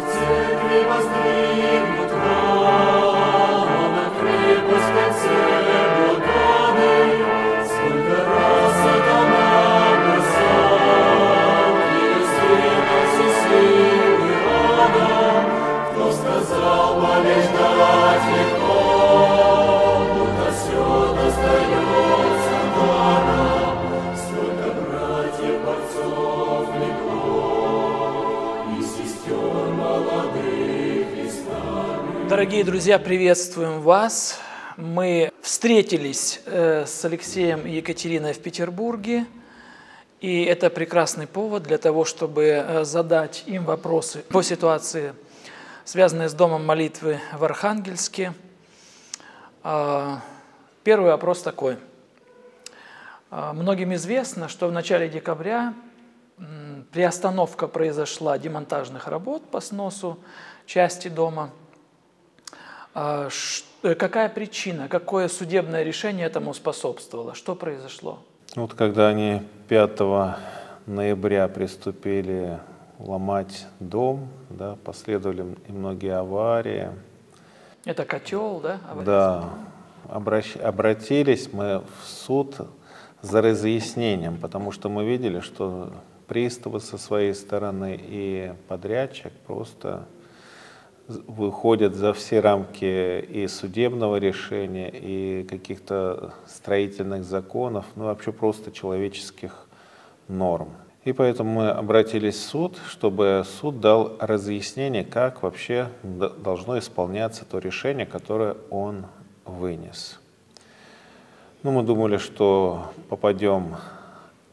церкви воздвигнет. Дорогие друзья, приветствуем вас. Мы встретились э, с Алексеем и Екатериной в Петербурге, и это прекрасный повод для того, чтобы э, задать им вопросы по ситуации, связанной с Домом молитвы в Архангельске. А, первый вопрос такой. А, многим известно, что в начале декабря приостановка произошла демонтажных работ по сносу части дома – какая причина, какое судебное решение этому способствовало? Что произошло? Вот когда они 5 ноября приступили ломать дом, да, последовали и многие аварии. Это котел, да? Авария? Да. Обращ... Обратились мы в суд за разъяснением, потому что мы видели, что приставы со своей стороны и подрядчик просто выходят за все рамки и судебного решения, и каких-то строительных законов, ну вообще просто человеческих норм. И поэтому мы обратились в суд, чтобы суд дал разъяснение, как вообще должно исполняться то решение, которое он вынес. Ну, мы думали, что попадем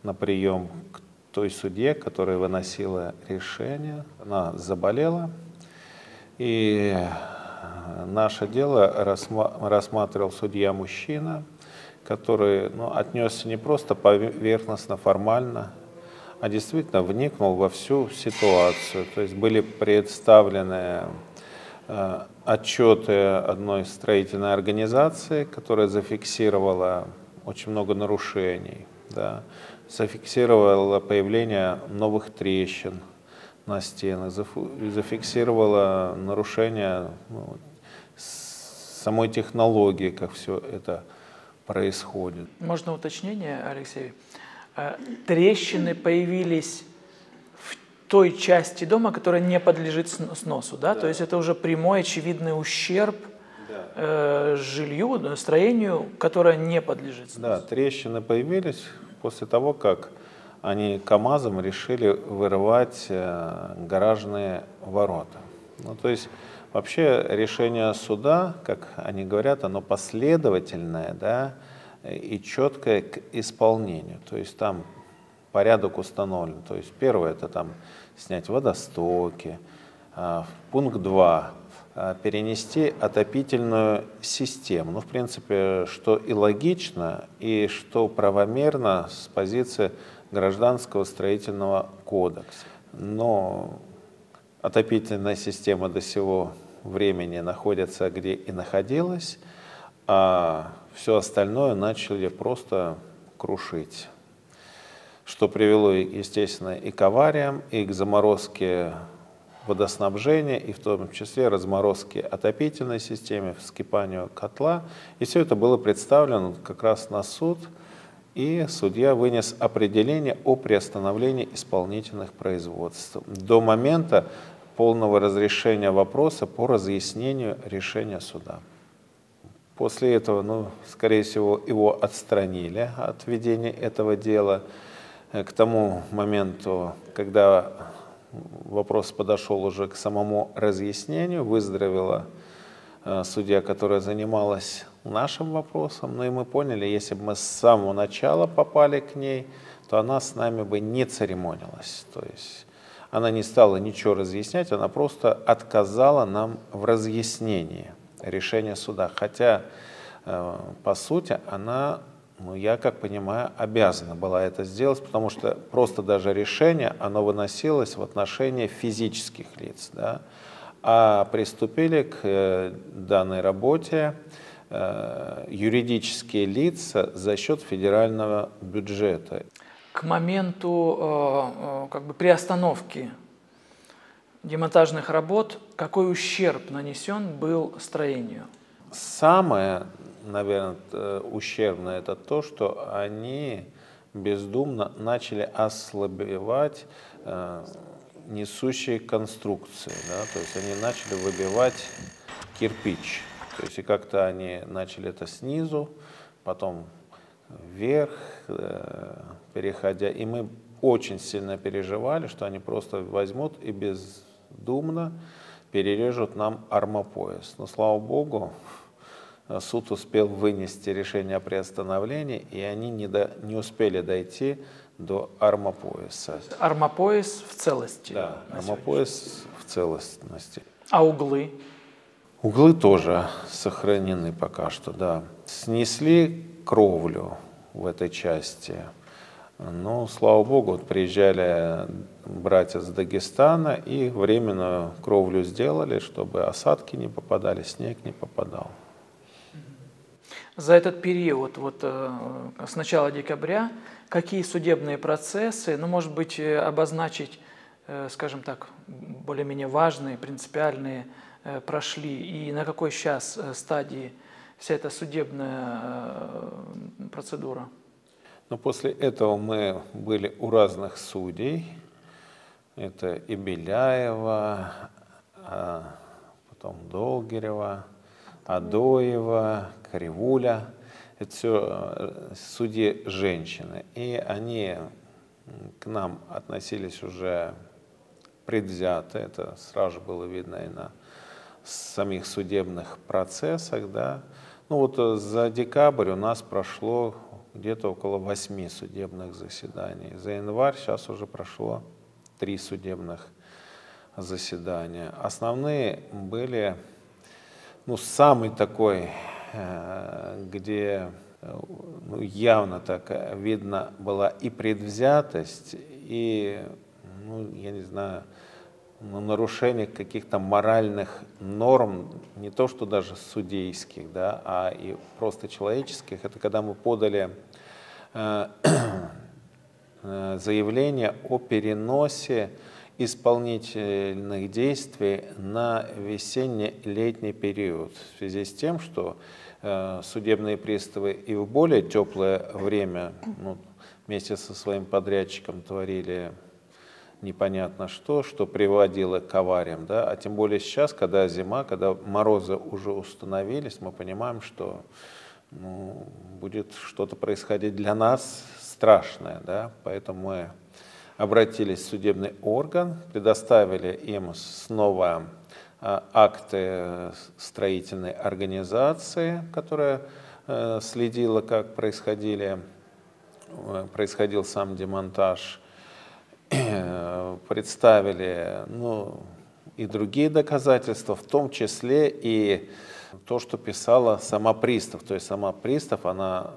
на прием к той судье, которая выносила решение. Она заболела, и э, наше дело рассматривал судья-мужчина, который ну, отнесся не просто поверхностно, формально, а действительно вникнул во всю ситуацию. То есть были представлены э, отчеты одной строительной организации, которая зафиксировала очень много нарушений, да, зафиксировала появление новых трещин, на стенах, зафиксировала нарушение ну, самой технологии, как все это происходит. Можно уточнение, Алексей? Э, трещины появились в той части дома, которая не подлежит сносу, да? да. То есть это уже прямой очевидный ущерб да. э, жилью, строению, которое не подлежит сносу. Да, трещины появились после того, как они КАМАЗом решили вырывать э, гаражные ворота. Ну, то есть вообще решение суда, как они говорят, оно последовательное да, и четкое к исполнению. То есть там порядок установлен. То есть первое это там снять водостоки, а, пункт 2 а, перенести отопительную систему. Ну, в принципе, что и логично, и что правомерно с позиции Гражданского строительного кодекса. Но отопительная система до сего времени находится где и находилась, а все остальное начали просто крушить. Что привело, естественно, и к авариям, и к заморозке водоснабжения, и в том числе разморозке отопительной системы, вскипанию котла. И все это было представлено как раз на суд – и судья вынес определение о приостановлении исполнительных производств до момента полного разрешения вопроса по разъяснению решения суда. После этого, ну, скорее всего, его отстранили от ведения этого дела. Э, к тому моменту, когда вопрос подошел уже к самому разъяснению, выздоровела Э, судья, которая занималась нашим вопросом, но и мы поняли, если бы мы с самого начала попали к ней, то она с нами бы не церемонилась. То есть она не стала ничего разъяснять, она просто отказала нам в разъяснении решения суда. Хотя, э, по сути, она, ну, я как понимаю, обязана была это сделать, потому что просто даже решение, оно выносилось в отношении физических лиц. Да? а приступили к э, данной работе юридические лица за счет федерального бюджета. К моменту э, как бы приостановки демонтажных работ, какой ущерб нанесен был строению? Самое, наверное, э, ущербное это то, что они бездумно начали ослабевать э, несущие конструкции. Да? То есть они начали выбивать кирпич. То есть и как-то они начали это снизу, потом вверх, э, переходя. И мы очень сильно переживали, что они просто возьмут и бездумно перережут нам армопояс. Но слава богу, суд успел вынести решение о приостановлении, и они не, до, не успели дойти до армопояса. Армопояс в целости? Да, армопояс в целостности. А углы? Углы тоже сохранены пока что, да. Снесли кровлю в этой части. Ну, слава богу, вот приезжали братья с Дагестана и временную кровлю сделали, чтобы осадки не попадали, снег не попадал. За этот период, вот э, с начала декабря, какие судебные процессы, ну, может быть, э, обозначить, э, скажем так, более-менее важные, принципиальные прошли, и на какой сейчас стадии вся эта судебная процедура? Но после этого мы были у разных судей. Это и Беляева, а потом Долгирева, Адоева, Кривуля. Это все э, судьи женщины. И они к нам относились уже предвзято. Это сразу было видно и на самих судебных процессах. Да. Ну вот э, за декабрь у нас прошло где-то около восьми судебных заседаний. За январь сейчас уже прошло три судебных заседания. Основные были ну, самый такой, э, где э, ну, явно так видно была и предвзятость, и, ну, я не знаю, ну, нарушение каких-то моральных норм, не то что даже судейских, да, а и просто человеческих. Это когда мы подали э, заявление о переносе исполнительных действий на весенне-летний период в связи с тем, что э, судебные приставы и в более теплое время ну, вместе со своим подрядчиком творили непонятно что, что приводило к авариям, да, а тем более сейчас, когда зима, когда морозы уже установились, мы понимаем, что ну, будет что-то происходить для нас страшное, да, поэтому мы обратились в судебный орган, предоставили им снова а, акты строительной организации, которая э, следила, как происходили, э, происходил сам демонтаж, представили ну, и другие доказательства, в том числе и то, что писала сама пристав. То есть сама пристав, она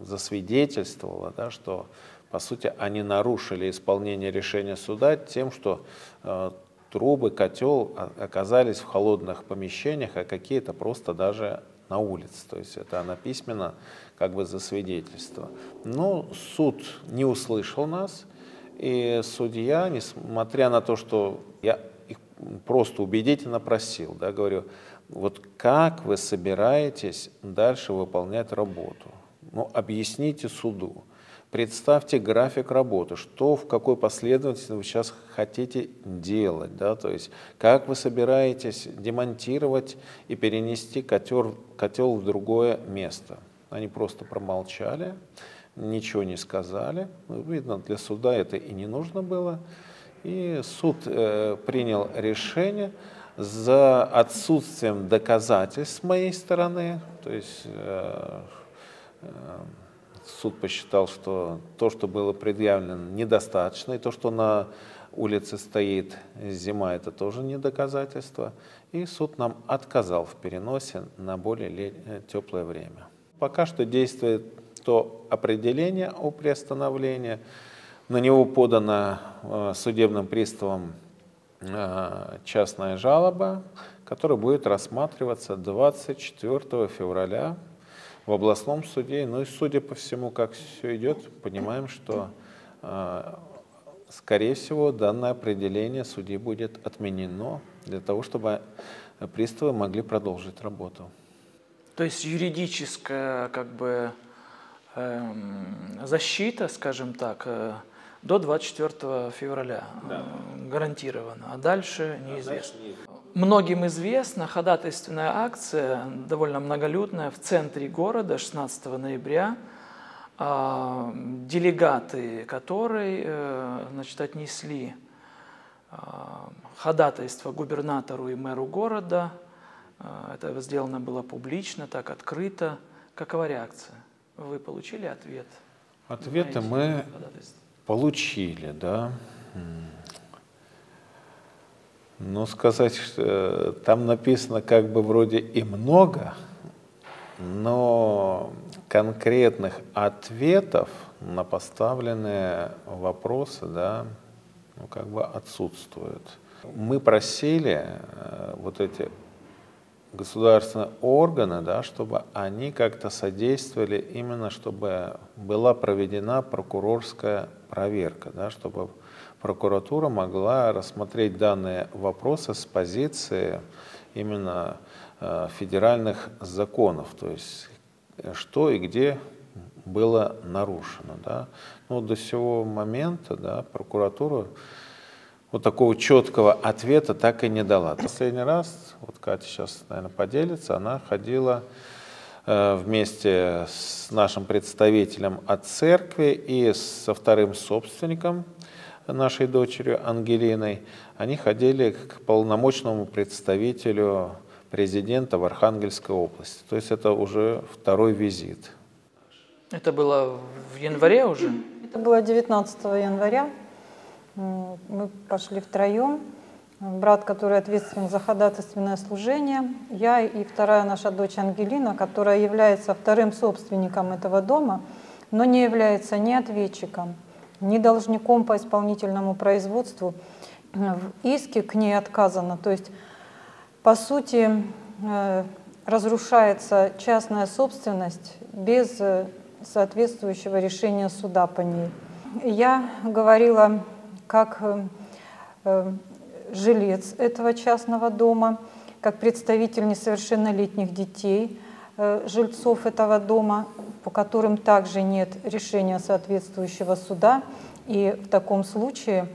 засвидетельствовала, да, что по сути, они нарушили исполнение решения суда тем, что э, трубы, котел оказались в холодных помещениях, а какие-то просто даже на улице. То есть это она письменно как бы за свидетельство. Но суд не услышал нас, и судья, несмотря на то, что я их просто убедительно просил, да, говорю, вот как вы собираетесь дальше выполнять работу? Ну, объясните суду. Представьте график работы, что в какой последовательности вы сейчас хотите делать, да, то есть как вы собираетесь демонтировать и перенести котел, котел в другое место. Они просто промолчали, ничего не сказали. Ну, видно, для суда это и не нужно было. И суд э, принял решение за отсутствием доказательств с моей стороны, то есть э, э, суд посчитал, что то, что было предъявлено, недостаточно, и то, что на улице стоит зима, это тоже не доказательство. И суд нам отказал в переносе на более э, теплое время. Пока что действует то определение о приостановлении. На него подана э, судебным приставом э, частная жалоба, которая будет рассматриваться 24 февраля в областном суде. Ну и судя по всему, как все идет, понимаем, что э, скорее всего, данное определение судьи будет отменено для того, чтобы приставы могли продолжить работу. То есть юридическая как бы защита, скажем так, э, до 24 февраля да. э, гарантирована, а дальше неизвестно. Многим известна ходатайственная акция, довольно многолюдная, в центре города 16 ноября, э, делегаты которой э, значит, отнесли ходатайство губернатору и мэру города – а, это сделано было публично, так открыто. Какова реакция? Вы получили ответ? Ответы мы получили, да. Но сказать, что э, там написано как бы вроде и много, но конкретных ответов на поставленные вопросы, да, ну, как бы отсутствуют. Мы просили э, вот эти государственные органы, да, чтобы они как-то содействовали именно, чтобы была проведена прокурорская проверка, да, чтобы прокуратура могла рассмотреть данные вопросы с позиции именно э, федеральных законов, то есть что и где было нарушено. Да. Но до сего момента да, прокуратура вот такого четкого ответа так и не дала. Последний раз, вот Катя сейчас, наверное, поделится, она ходила э, вместе с нашим представителем от церкви и со вторым собственником нашей дочерью Ангелиной. Они ходили к полномочному представителю президента в Архангельской области. То есть это уже второй визит. Это было в январе уже? Это было 19 января мы пошли втроем. Брат, который ответственен за ходатайственное служение, я и вторая наша дочь Ангелина, которая является вторым собственником этого дома, но не является ни ответчиком, ни должником по исполнительному производству. В иске к ней отказано. То есть, по сути, э, разрушается частная собственность без э, соответствующего решения суда по ней. Я говорила как э, э, жилец этого частного дома, как представитель несовершеннолетних детей, э, жильцов этого дома, по которым также нет решения соответствующего суда. И в таком случае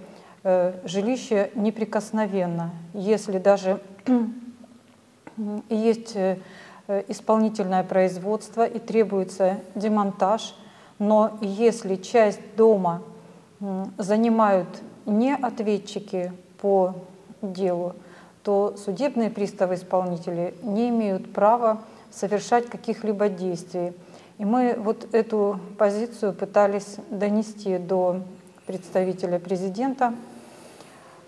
жилище неприкосновенно. Если даже есть исполнительное производство и требуется демонтаж, но если часть дома занимают не ответчики по делу, то судебные приставы-исполнители не имеют права совершать каких-либо действий. И мы вот эту позицию пытались донести до представителя президента.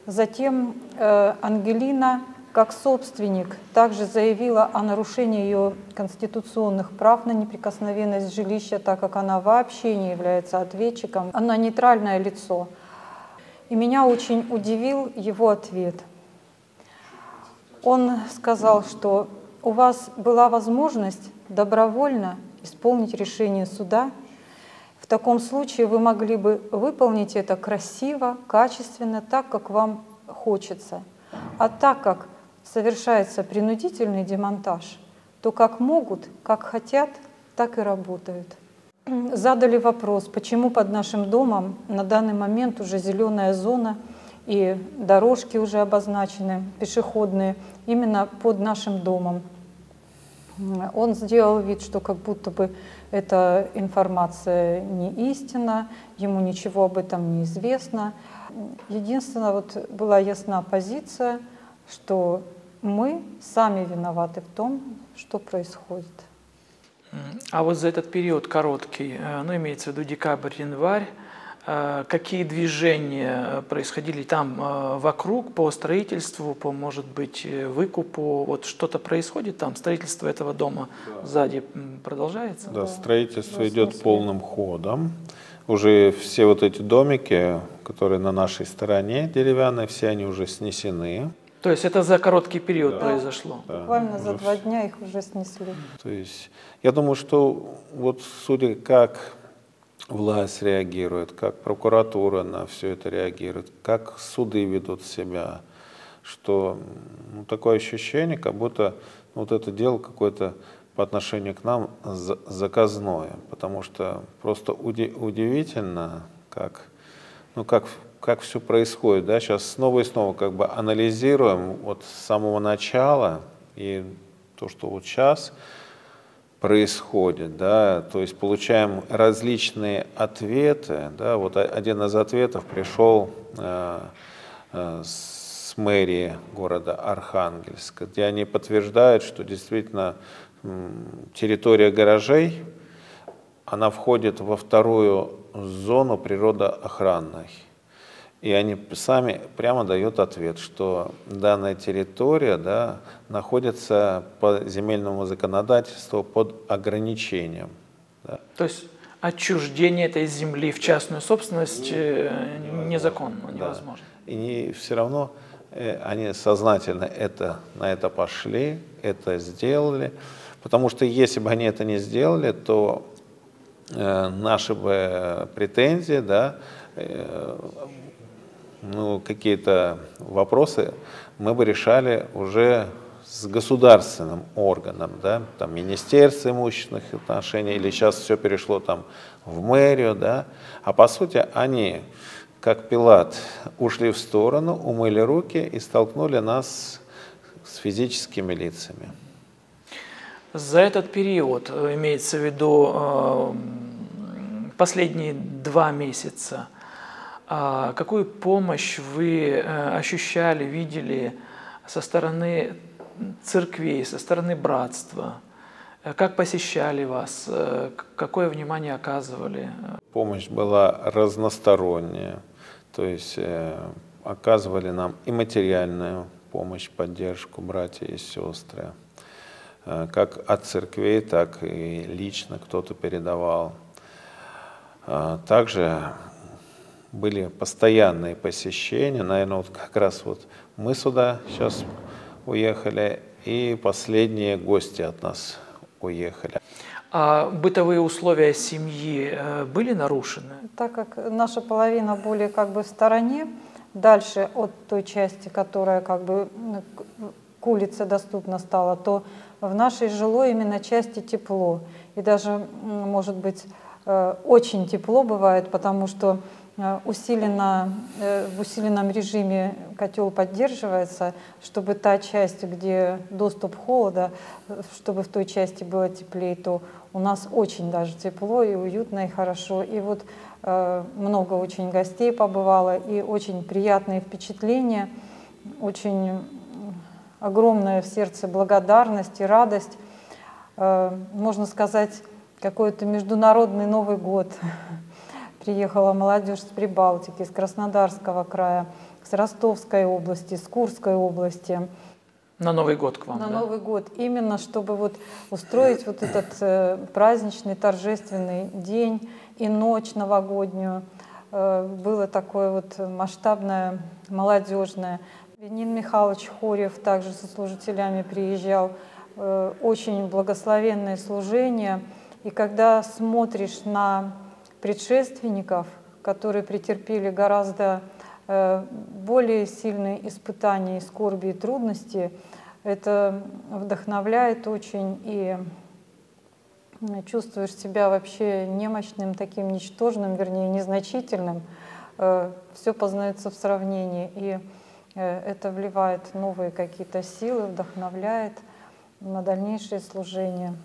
Затем э, Ангелина как собственник также заявила о нарушении ее конституционных прав на неприкосновенность жилища, так как она вообще не является ответчиком. Она нейтральное лицо. И меня очень удивил его ответ. Он сказал, что у вас была возможность добровольно исполнить решение суда. В таком случае вы могли бы выполнить это красиво, качественно, так, как вам хочется. А так как совершается принудительный демонтаж, то как могут, как хотят, так и работают. Задали вопрос, почему под нашим домом на данный момент уже зеленая зона и дорожки уже обозначены, пешеходные, именно под нашим домом. Он сделал вид, что как будто бы эта информация не истина, ему ничего об этом не известно. Единственное, вот была ясна позиция, что мы сами виноваты в том, что происходит. А вот за этот период короткий, э, ну имеется в виду декабрь, январь, э, какие движения происходили там э, вокруг по строительству, по, может быть, выкупу? Вот что-то происходит там? Строительство этого дома да. сзади продолжается? Да, строительство да, идет полным ходом. Уже все вот эти домики, которые на нашей стороне деревянные, все они уже снесены. То есть это за короткий период да. произошло? Да. Буквально за два дня их уже снесли. То есть я думаю, что вот судя как власть реагирует, как прокуратура на все это реагирует, как суды ведут себя, что ну, такое ощущение, как будто вот это дело какое-то по отношению к нам заказное, потому что просто уди удивительно, как, ну, как, как все происходит. Да? Сейчас снова и снова как бы анализируем вот с самого начала и то, что вот сейчас происходит, да, то есть получаем различные ответы, да, вот один из ответов пришел э, э, с мэрии города Архангельск, где они подтверждают, что действительно территория гаражей, она входит во вторую зону природоохранной. И они сами прямо дают ответ, что данная территория да, находится по земельному законодательству под ограничением. Да. То есть отчуждение этой земли в частную собственность э, незаконно, невозможно. Да. И все равно э, они сознательно это, на это пошли, это сделали. Потому что если бы они это не сделали, то э, наши бы претензии да, э, ну, какие-то вопросы мы бы решали уже с государственным органом, да, там Министерство имущественных отношений, или сейчас все перешло там в мэрию, да, а по сути они, как Пилат, ушли в сторону, умыли руки и столкнули нас с физическими лицами. За этот период, э, имеется в виду э, последние два месяца, а какую помощь вы э, ощущали, видели со стороны церквей, со стороны братства? Э, как посещали вас? Э, какое внимание оказывали? Помощь была разносторонняя. То есть оказывали нам и материальную помощь, поддержку, братья и сестры. Как от церквей, так и лично кто-то передавал. Также были постоянные посещения. Наверное, вот как раз вот мы сюда сейчас уехали, и последние гости от нас уехали. А бытовые условия семьи э, были нарушены? Так как наша половина более как бы в стороне, дальше от той части, которая как бы к улице доступна стала, то в нашей жилой именно части тепло. И даже, может быть, э, очень тепло бывает, потому что усиленно, э, в усиленном режиме котел поддерживается, чтобы та часть, где доступ холода, чтобы в той части было теплее, то у нас очень даже тепло и уютно и хорошо. И вот э, много очень гостей побывало и очень приятные впечатления, очень огромная в сердце благодарность и радость. Можно сказать, какой-то международный Новый год. Приехала молодежь с Прибалтики, с Краснодарского края, с Ростовской области, с Курской области. На Новый год к вам, На да? Новый год. Именно чтобы вот устроить вот этот э, праздничный, торжественный день и ночь новогоднюю. Э, было такое вот масштабное, молодежное. Венин Михайлович Хорев также со служителями приезжал. Э, очень благословенное служение. И когда смотришь на предшественников, которые претерпели гораздо э, более сильные испытания, и скорби и трудности, это вдохновляет очень и чувствуешь себя вообще немощным, таким ничтожным, вернее, незначительным. Э, Все познается в сравнении, и э, это вливает новые какие-то силы, вдохновляет на дальнейшее служение.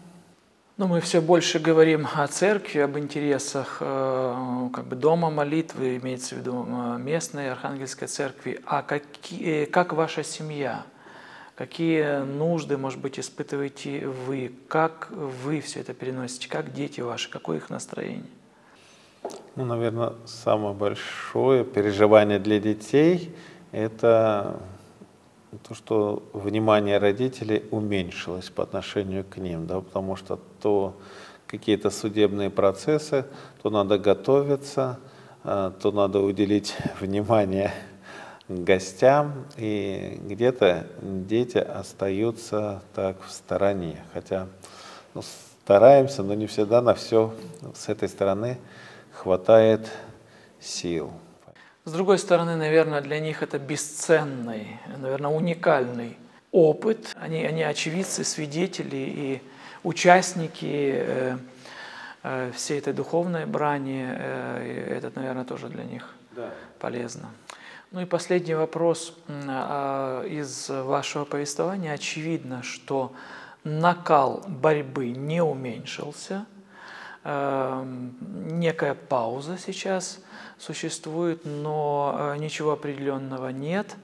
Ну, мы все больше говорим о церкви, об интересах э, как бы дома молитвы, имеется в виду э, местной архангельской церкви. А какие, как ваша семья? Какие нужды, может быть, испытываете вы? Как вы все это переносите? Как дети ваши? Какое их настроение? Ну, наверное, самое большое переживание для детей – это то, что внимание родителей уменьшилось по отношению к ним, да, потому что то какие-то судебные процессы, то надо готовиться, а, то надо уделить внимание гостям, и где-то дети остаются так в стороне, хотя ну, стараемся, но не всегда на все с этой стороны хватает сил. С другой стороны, наверное, для них это бесценный, наверное, уникальный опыт. Они, они очевидцы, свидетели и участники э, э, всей этой духовной брани. Э, это, наверное, тоже для них да. полезно. Ну и последний вопрос а, из вашего повествования. Очевидно, что накал борьбы не уменьшился, некая пауза сейчас существует, но э, ничего определенного нет.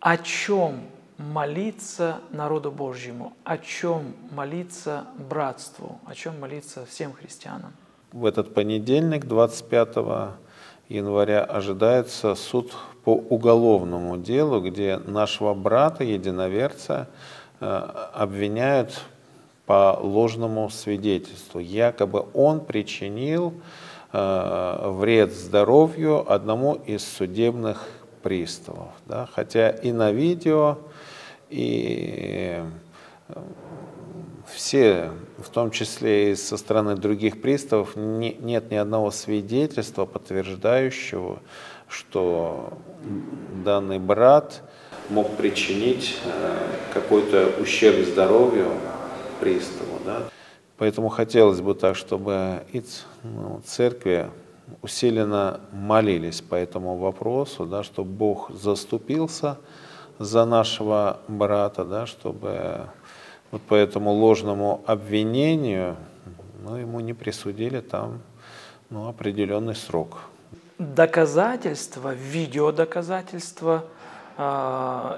О чем молиться народу Божьему, о чем молиться братству, о чем молиться всем христианам? В этот понедельник, 25 января, ожидается суд по уголовному делу, где нашего брата, единоверца, э, обвиняют по ложному свидетельству. Якобы он причинил э, вред здоровью одному из судебных приставов. Да? Хотя и на видео, и э, все, в том числе и со стороны других приставов, не, нет ни одного свидетельства, подтверждающего, что данный брат мог причинить э, какой-то ущерб здоровью приставу. Да? Поэтому хотелось бы так, чтобы и ну, церкви усиленно молились по этому вопросу, да, чтобы Бог заступился за нашего брата, да, чтобы вот по этому ложному обвинению ну, ему не присудили там ну, определенный срок доказательства, видеодоказательства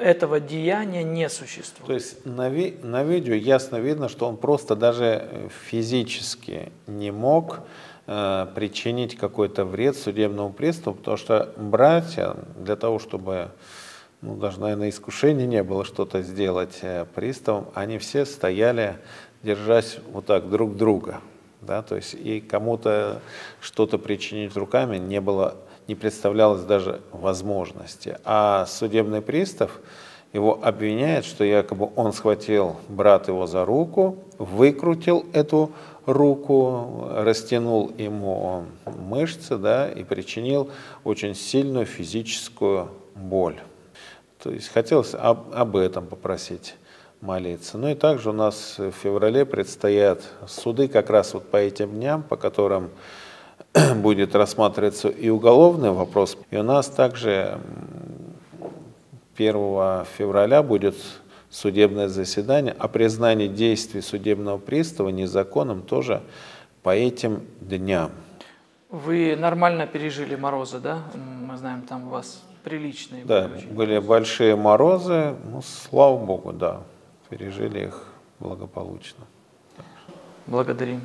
этого деяния не существует. То есть на, ви на видео ясно видно, что он просто даже физически не мог э, причинить какой-то вред судебному приставу, потому что братья для того, чтобы ну, даже, наверное, искушения не было что-то сделать э, приставом, они все стояли, держась вот так друг друга да, то есть и кому-то что-то причинить руками не было, не представлялось даже возможности. А судебный пристав его обвиняет, что якобы он схватил брат его за руку, выкрутил эту руку, растянул ему мышцы, да, и причинил очень сильную физическую боль. То есть хотелось об, об этом попросить молиться. Ну и также у нас в феврале предстоят суды как раз вот по этим дням, по которым будет рассматриваться и уголовный вопрос. И у нас также 1 февраля будет судебное заседание о признании действий судебного пристава незаконным тоже по этим дням. Вы нормально пережили морозы, да? Мы знаем, там у вас приличные. Да, были, были большие морозы, ну, слава богу, да пережили их благополучно. Благодарим.